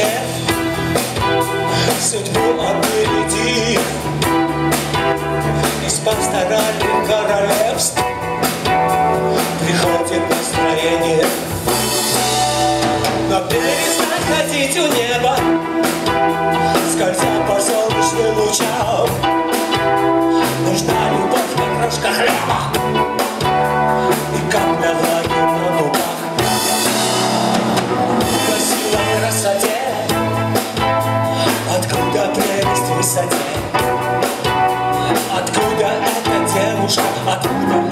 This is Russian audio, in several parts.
лет Судьбу опереди Из пасторальных королевств Приходит настроение. Но перестать ходить у неба Скользя по солнечным лучам. Нужна любовь на крошках хлеба 啊他九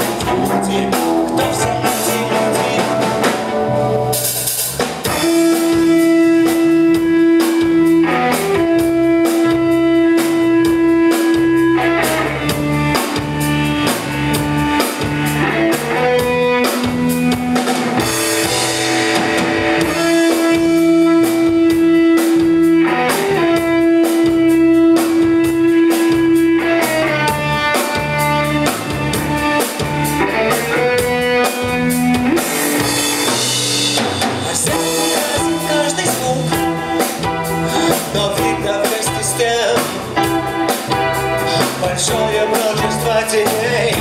Большое множество теней.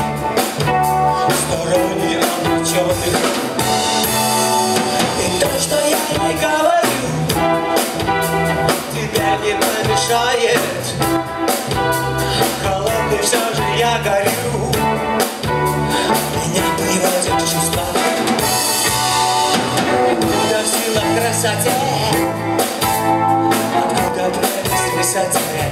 Сторонне обреченных И то, что я не говорю Тебя не помешает. Холодный все же я горю. Меня приводят в чувства Откуда сила красоте? Откуда прелесть высоте?